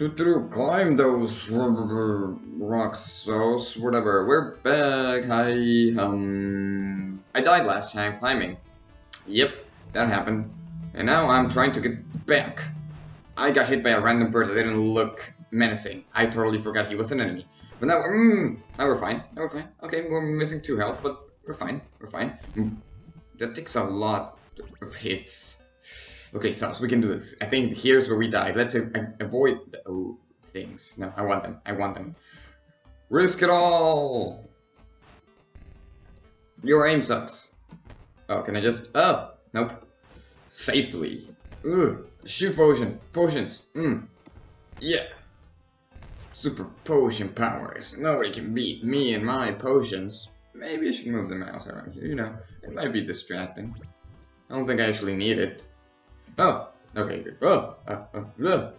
Do, climb those rocks, those whatever. We're back. Hi. Um, I died last time climbing. Yep, that happened. And now I'm trying to get back. I got hit by a random bird that didn't look menacing. I totally forgot he was an enemy. But now, mm, now we're fine. Now we're fine. Okay, we're missing two health, but we're fine. We're fine. Mm, That takes a lot of hits. Okay, so, so we can do this. I think here's where we die. Let's a- avoid the oh, things. No, I want them. I want them. Risk it all. Your aim sucks. Oh, can I just? Oh, nope. Safely. Ugh. Shoot potion. Potions. Mm. Yeah. Super potion powers. Nobody can beat me and my potions. Maybe I should move the mouse around here. You know, it might be distracting. I don't think I actually need it. Oh, okay. Oh, uh, uh, uh.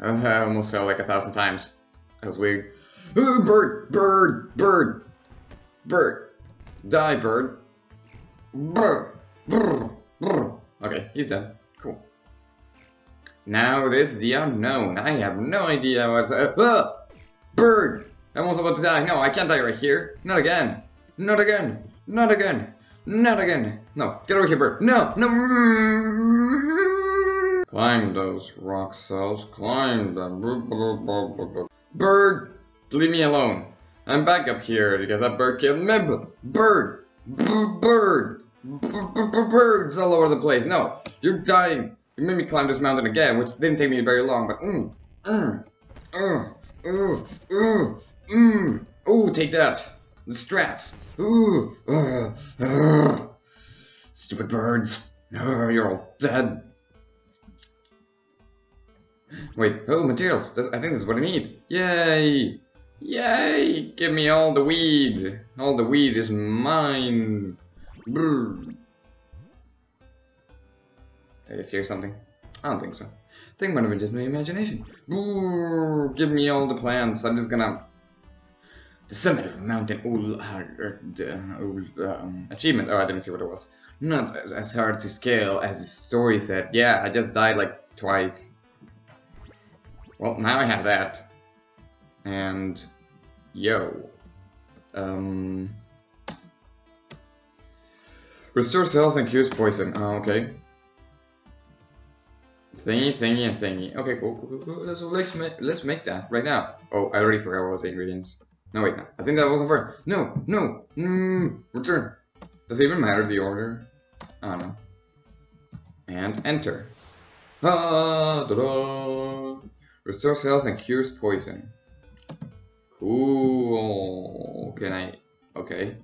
I almost fell like a thousand times. That was weird. Ooh, bird, bird, bird, bird. Die, bird. Brr, brr, brr. Okay, he's dead. Cool. Now this is the unknown. I have no idea what's. Uh, ah! Bird! I'm almost about to die. No, I can't die right here. Not again. Not again. Not again. Not again. No, get over here, bird. No, no. Climb those rock cells. Climb them. Bird, leave me alone. I'm back up here because that bird killed me. Bird, bird, birds all over the place. No, you're dying. You made me climb this mountain again, which didn't take me very long, but mm, mm, mm, mm, mm, mm. Ooh, take that. The strats. Ooh, uh, uh. stupid birds. Uh, you're all dead. Wait, oh, materials. I think this is what I need. Yay! Yay! Give me all the weed. All the weed is mine. Brr. I just hear something? I don't think so. I think might have been just my imagination. Brr. Give me all the plants. I'm just gonna... The summit of a mountain. Ooh, uh, uh, um, achievement. Oh, I didn't see what it was. Not as, as hard to scale as the story said. Yeah, I just died like twice. Well, now I have that. And yo. Um Restores health and cures poison. Oh, okay. Thingy, thingy, and thingy. Okay, cool, cool, cool, cool. Let's, let's, make, let's make that right now. Oh, I already forgot what was the ingredients. No, wait, no. I think that wasn't fair. No, no. Mm, return. Does it even matter the order? I don't know. And enter. Ah. Restores health and cures poison. Cool. Can I? Okay.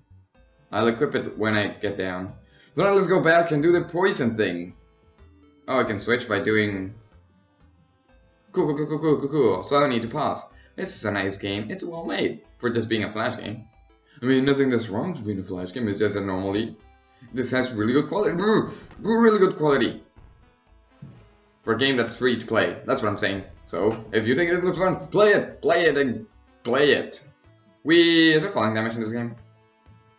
I'll equip it when I get down. So now let's go back and do the poison thing. Oh, I can switch by doing... Cool, cool, cool, cool, cool, cool. So I don't need to pause. This is a nice game. It's well made for just being a Flash game. I mean, nothing that's wrong with being a Flash game. It's just a normally... This has really good quality. Really good quality. For a game that's free to play. That's what I'm saying. So, if you think it looks fun, play it! Play it and play it. We... Is there falling damage in this game?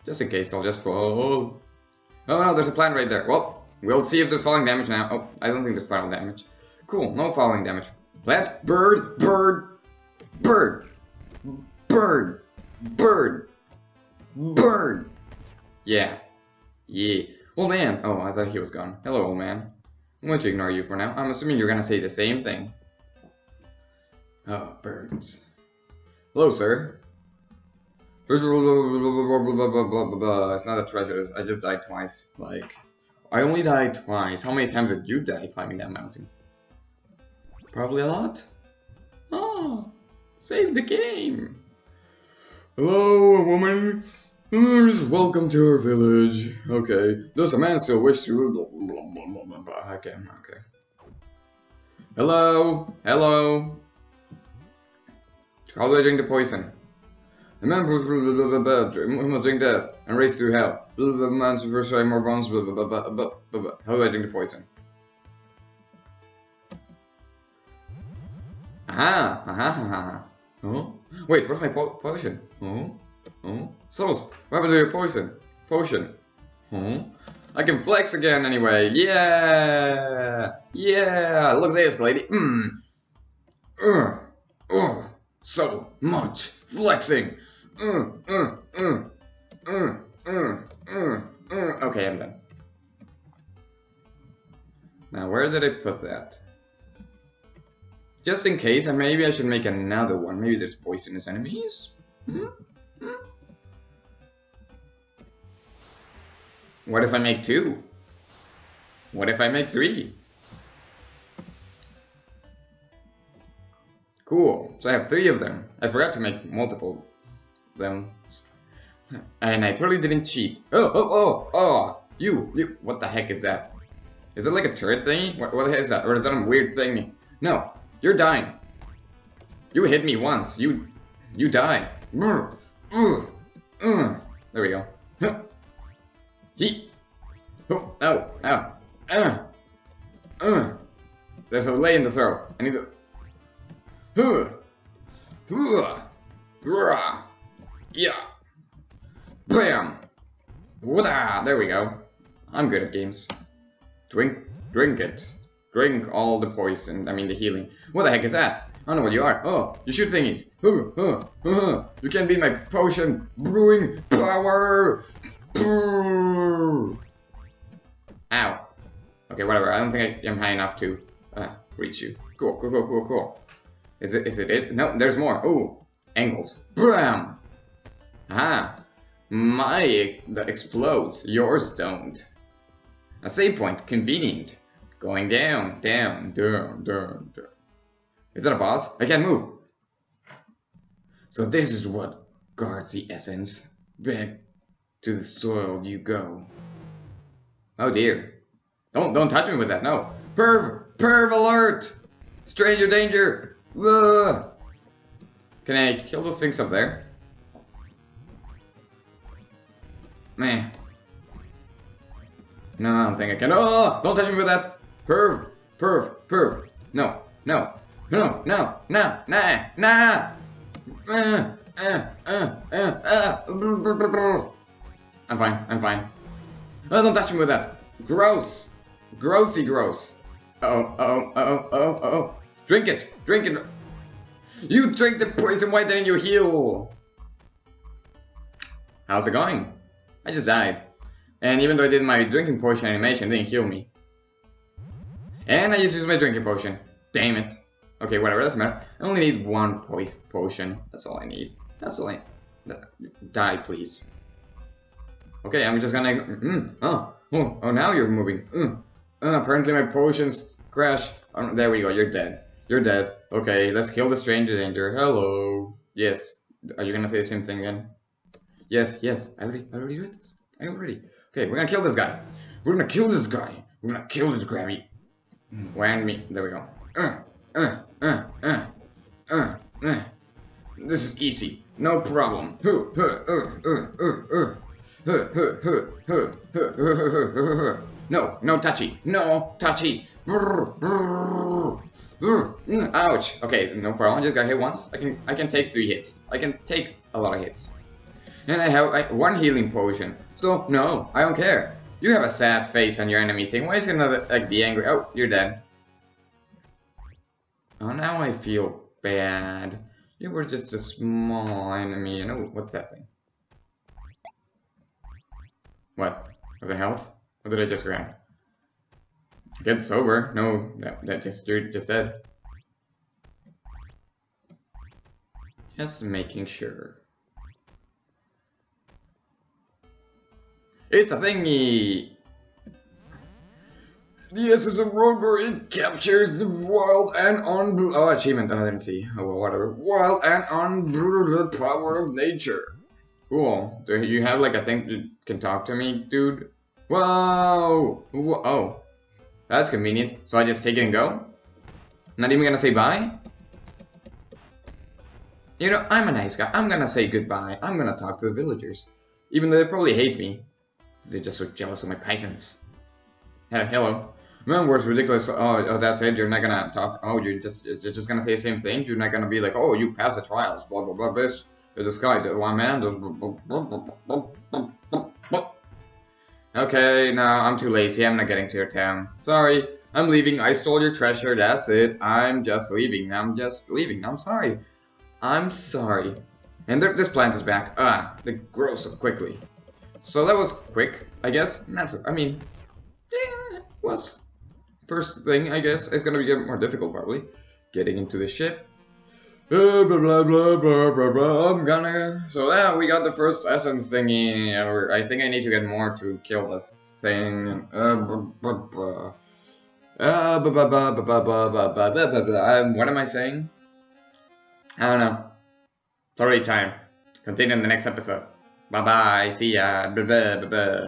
Just in case, I'll just fall. Oh no, there's a plant right there. Well, we'll see if there's falling damage now. Oh, I don't think there's falling damage. Cool, no falling damage. Plant, bird, bird, bird, bird, bird, bird. Yeah, yeah. Old man. Oh, I thought he was gone. Hello, old man. I'm going to ignore you for now. I'm assuming you're going to say the same thing. Oh, birds. Hello, sir. It's not a treasure. I just died twice. Like, I only died twice. How many times did you die climbing that mountain? Probably a lot. Oh, save the game. Hello, woman. Welcome to our village. Okay. Does a man still wish to? Okay. Okay. Hello. Hello. How do I drink the poison? The man who must drink death and race to hell. Man's first try more bones. How do I drink the poison? Aha! Aha! Aha! Oh? Wait, where's my po potion? Oh? Oh? Souls, what happened to your poison? Potion? Oh? I can flex again anyway. Yeah! Yeah! Look at this, lady. Mmm. Ugh. So much flexing. Uh, uh, uh, uh, uh, uh, uh. Okay, I'm done. Now, where did I put that? Just in case, and maybe I should make another one. Maybe there's poisonous enemies? Hmm? Hmm? What if I make two? What if I make three? Cool. So I have three of them. I forgot to make multiple them. And I totally didn't cheat. Oh, oh, oh, oh! You, you, what the heck is that? Is it like a turret thingy? What, what is that? Or is that a weird thing? No, you're dying. You hit me once. You, you die. There we go. He. Oh, oh. There's a delay in the throw. I need to. Huh. Huh. Hurrah. Yeah. Bam. Wada. There we go. I'm good at games. Drink, drink it. Drink all the poison. I mean the healing. What the heck is that? I don't know what you are. Oh, you shoot thingies. Huh, huh, huh. You can beat my potion brewing power. Ow. Okay, whatever. I don't think I am high enough to uh, reach you. Cool, cool, cool, cool, cool. Is it is it it? No, there's more. Oh, angles. Bam! Ah, my that explodes. Yours don't. A save point. Convenient. Going down, down, down, down, down. Is that a boss? I can't move. So this is what guards the essence. Back to the soil you go. Oh dear. Don't don't touch me with that. No. Perv perv alert. Stranger danger. Can I kill those things up there? Man. No, I don't think I can. Oh, don't touch me with that. Perv, perv, perv. No, no, no, no, no, nah, nah. Uh, uh, uh, uh, uh. I'm fine, I'm fine. Oh, don't touch me with that. Gross. Grossy gross. Uh oh, uh oh, uh oh, uh oh, uh oh. Drink it, drink it. You drink the poison, why didn't you heal? How's it going? I just died. And even though I did my drinking potion animation, didn't heal me. And I just used my drinking potion. Damn it. Okay, whatever, doesn't matter. I only need one poison. Potion. That's all I need. That's all I... Die, please. Okay, I'm just gonna... Mm, oh, oh, oh, now you're moving. Mm. Uh, apparently my potions crash. Oh, there we go, you're dead. You're dead. Okay, let's kill the stranger danger. Hello. Yes. Are you gonna say the same thing again? Yes, yes. I already, I already did this. I already. Okay, we're gonna kill this guy. We're gonna kill this guy. We're gonna kill this grabby. Wham me. There we go. Uh, uh, uh, uh, uh, uh. This is easy. No problem. Uh, uh, uh, uh, uh. No, no touchy. No touchy. Hmm, hmm, ouch. Okay, no problem. I just got hit once. I can I can take three hits. I can take a lot of hits. And I have like one healing potion. So no, I don't care. You have a sad face on your enemy thing. Why is it not like the angry? Oh, you're dead. Oh, now I feel bad. You were just a small enemy. You know what's that thing? What? Was it health? What did I just grab? Get sober. No, that, that just you're just dead. Just making sure. It's a thingy! The essence of Rogor, it captures the wild and unbelievable- Oh, achievement, oh, I didn't see. Oh, well, whatever. Wild and unbelievable power of nature. Cool. Do you have like a thing that can talk to me, dude? Whoa! Whoa. Oh. That's convenient. So I just take it and go? Not even gonna say bye? You know, I'm a nice guy. I'm gonna say goodbye. I'm gonna talk to the villagers. Even though they probably hate me. They're just so jealous of my pythons. Hello. Man, words ridiculous. Oh, oh, that's it. You're not gonna talk. Oh, you're just you're just gonna say the same thing. You're not gonna be like, oh, you pass the trials. Blah blah blah. Bitch. The sky, the one man. Okay, no, I'm too lazy. I'm not getting to your town. Sorry, I'm leaving. I stole your treasure. That's it. I'm just leaving. I'm just leaving. I'm sorry. I'm sorry. And this plant is back. Ah, they grow so quickly. So that was quick, I guess. Not so, I mean, yeah, it was. First thing, I guess, it's gonna be more difficult probably. Getting into the ship. Blah, blah, blah, blah, blah, blah. I'm gonna... So yeah, we got the first essence thingy. I think I need to get more to kill that thing. Uh, blah, blah, blah. Uh, blah, blah, blah, blah, blah, blah, blah, blah, what am I saying? I don't know. It's time. Continue in the next episode. Bye bye. See ya. Blah, blah, blah, blah.